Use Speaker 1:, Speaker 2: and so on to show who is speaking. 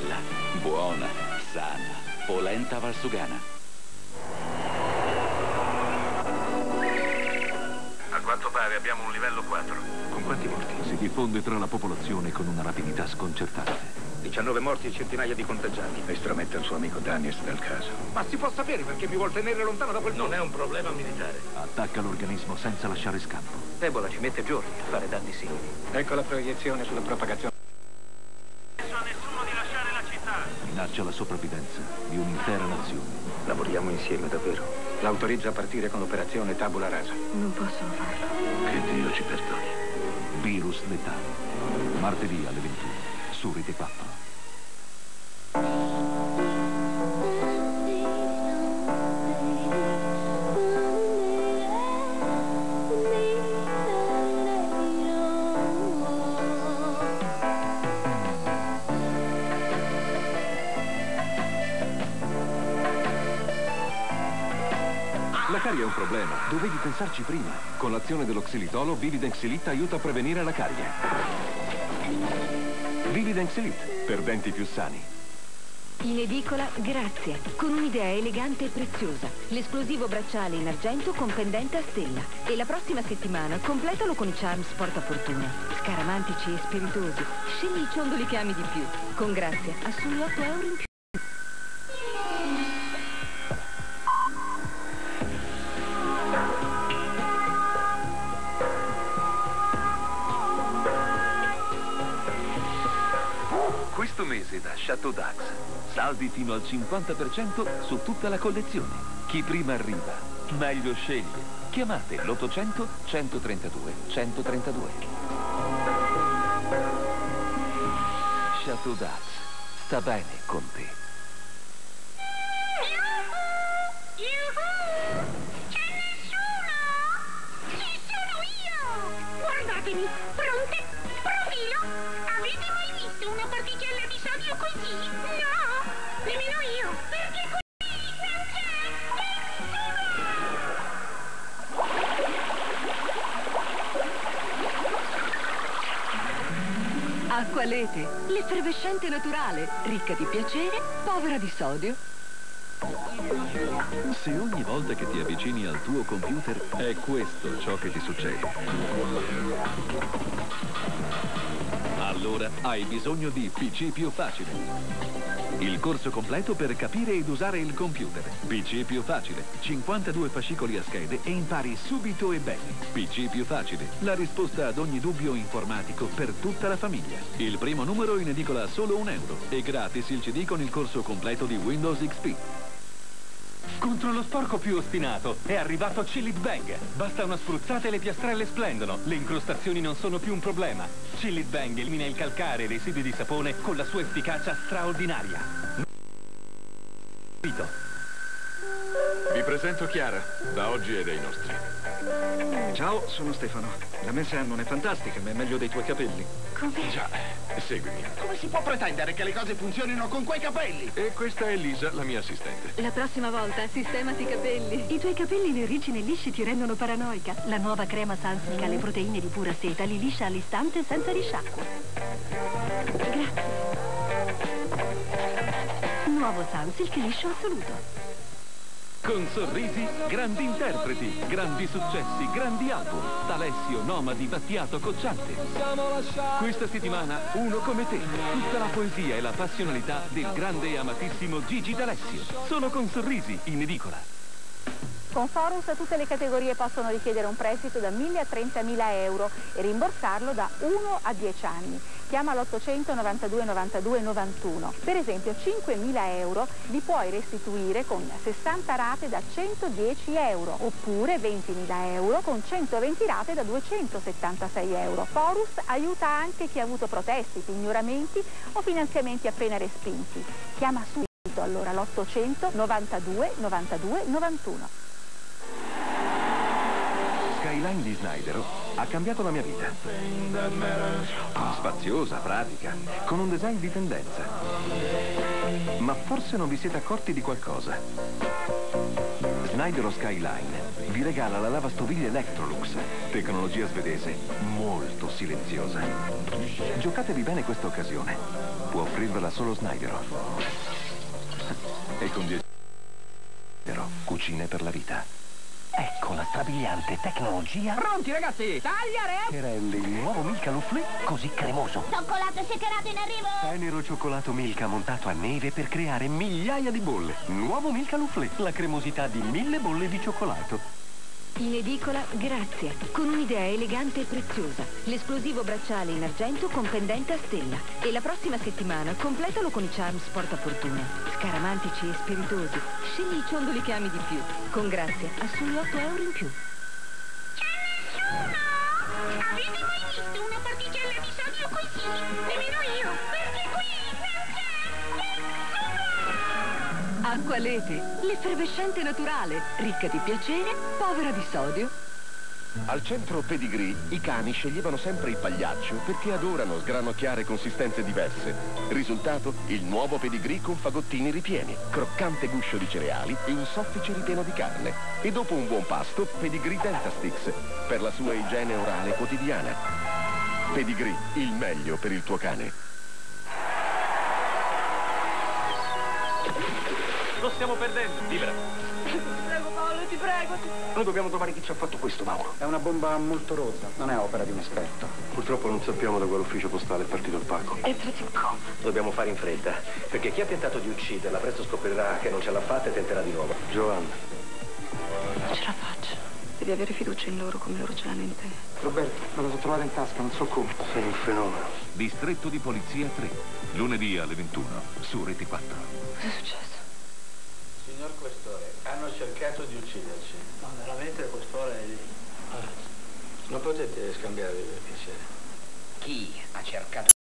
Speaker 1: Stella. Buona, sana, polenta valsugana.
Speaker 2: A quanto pare abbiamo un livello 4. Con quanti morti?
Speaker 3: Si diffonde tra la popolazione con una rapidità sconcertante.
Speaker 2: 19 morti e centinaia di contagiati.
Speaker 4: Estrometta il suo amico Daniels dal caso.
Speaker 2: Ma si può sapere perché mi vuol tenere lontano da quel Non è un problema militare.
Speaker 3: Attacca l'organismo senza lasciare scampo.
Speaker 5: Ebola ci mette giorni a fare danni simili.
Speaker 4: Ecco la proiezione sulla propagazione.
Speaker 2: a nessuno di lasciare la città.
Speaker 3: Minaccia la sopravvivenza di un'intera nazione.
Speaker 4: Lavoriamo insieme davvero. L'autorizzo a partire con l'operazione Tabula Rasa.
Speaker 6: Non possono farlo.
Speaker 4: Che Dio ci perdoni.
Speaker 3: Virus letale. Martedì alle 21 su Rete 4.
Speaker 7: Carie è un problema, dovevi pensarci prima. Con l'azione dello xilitolo, Vivident Xilit aiuta a prevenire la carie. Vivident Xilit, per denti più sani.
Speaker 6: In edicola, grazie, con un'idea elegante e preziosa. L'esplosivo bracciale in argento con pendente a stella. E la prossima settimana completalo con i charms portafortuna. Scaramantici e spiritosi. Scegli i ciondoli che ami di più. Con grazie, a soli 8 euro in più.
Speaker 3: Questo mese da Chateau Dax. Saldi fino al 50% su tutta la collezione. Chi prima arriva, meglio sceglie. Chiamate l'800 132 132. Chateau Dax. Sta bene con te.
Speaker 8: Guardatemi, pronte? Profilo! Sodio così? No! Nemmeno io! Perché qui non c'è
Speaker 6: Acqua Lete, l'effervescente naturale, ricca di piacere, povera di sodio.
Speaker 7: Se ogni volta che ti avvicini al tuo computer è questo ciò che ti succede. Allora hai bisogno di PC più facile. Il corso completo per capire ed usare il computer. PC più facile. 52 fascicoli a schede e impari subito e bene. PC più facile. La risposta ad ogni dubbio informatico per tutta la famiglia. Il primo numero in edicola a solo un euro. E gratis il CD con il corso completo di Windows XP.
Speaker 9: Contro lo sporco più ostinato è arrivato Chillit Bang. Basta una spruzzata e le piastrelle splendono. Le incrostazioni non sono più un problema. Chillit Bang elimina il calcare e i residui di sapone con la sua efficacia straordinaria.
Speaker 7: Vi presento Chiara, da oggi è dei nostri.
Speaker 4: Ciao, sono Stefano. La messa non è fantastica, ma è meglio dei tuoi capelli.
Speaker 6: Come?
Speaker 7: Già, seguimi.
Speaker 2: Come si può pretendere che le cose funzionino con quei capelli?
Speaker 7: E questa è Lisa, la mia assistente.
Speaker 6: La prossima volta sistemati i capelli.
Speaker 10: I tuoi capelli nericini e lisci ti rendono paranoica. La nuova crema Sunsilk alle proteine di pura seta li liscia all'istante senza risciacquo.
Speaker 6: Grazie.
Speaker 10: Nuovo Sunsilk liscio assoluto.
Speaker 3: Con sorrisi, grandi interpreti, grandi successi, grandi album. D'Alessio, Nomadi, Battiato, Cocciante. Questa settimana, uno come te. Tutta la poesia e la passionalità del grande e amatissimo Gigi D'Alessio. Solo con sorrisi, in edicola.
Speaker 11: Con Forus tutte le categorie possono richiedere un prestito da 1.000 a 30.000 euro e rimborsarlo da 1 a 10 anni. Chiama l'800 92 92 91. Per esempio 5.000 euro li puoi restituire con 60 rate da 110 euro oppure 20.000 euro con 120 rate da 276 euro. Forus aiuta anche chi ha avuto protesti, pignoramenti o finanziamenti appena respinti. Chiama subito allora l'800 92 92 91.
Speaker 7: Skyline di Snydero ha cambiato la mia vita. Spaziosa, pratica, con un design di tendenza. Ma forse non vi siete accorti di qualcosa. Snydero Skyline vi regala la lavastoviglie Electrolux, tecnologia svedese molto silenziosa. Giocatevi bene questa occasione. Può offrirvela solo Snydero. E con 10 euro, cucine per la vita.
Speaker 12: Ecco la strabiliante tecnologia.
Speaker 13: Pronti ragazzi, tagliare!
Speaker 12: Che il nuovo Milka Soufflé così cremoso.
Speaker 8: Cioccolato shakerato in arrivo!
Speaker 12: Tenero cioccolato Milka montato a neve per creare migliaia di bolle. Nuovo Milka Soufflé, la cremosità di mille bolle di cioccolato.
Speaker 6: In edicola Grazia, con un'idea elegante e preziosa. L'esplosivo bracciale in argento con pendente a stella. E la prossima settimana completalo con i charms portafortuna. Scaramantici e spiritosi. Scegli i ciondoli che ami di più. Con Grazia, a soli 8 euro in più.
Speaker 8: Avete mai visto una particella di sodio così? Nemmeno io, perché qui
Speaker 10: Acqua Lete, l'effervescente naturale, ricca di piacere, povera di sodio.
Speaker 14: Al centro Pedigree i cani sceglievano sempre il pagliaccio perché adorano sgranocchiare consistenze diverse. Risultato, il nuovo Pedigree con fagottini ripieni, croccante guscio di cereali e un soffice ripieno di carne. E dopo un buon pasto, Pedigree Delta Sticks, per la sua igiene orale quotidiana. Pedigree, il meglio per il tuo cane.
Speaker 9: Lo stiamo perdendo. Libera.
Speaker 10: Ti prego Paolo, ti prego.
Speaker 15: Noi dobbiamo trovare chi ci ha fatto questo, Mauro.
Speaker 16: È una bomba molto rozza, non è opera di un esperto.
Speaker 15: Purtroppo non sappiamo da quale ufficio postale è partito il pacco.
Speaker 10: Entrati in coma.
Speaker 5: Dobbiamo fare in fretta, perché chi ha tentato di ucciderla presto scoprirà che non ce l'ha fatta e tenterà di nuovo.
Speaker 15: Giovanna.
Speaker 10: Non ce la faccio. Devi avere fiducia in loro come loro ce l'hanno in te.
Speaker 16: Roberto, me la sono trovata in tasca, non so come.
Speaker 15: Sei un fenomeno.
Speaker 7: Distretto di Polizia 3, lunedì alle 21, su Rete 4.
Speaker 10: Cos'è successo?
Speaker 17: Signor Questore, hanno cercato di ucciderci. Ma veramente il Questore è lì. Non potete scambiare per piacere.
Speaker 18: Chi ha cercato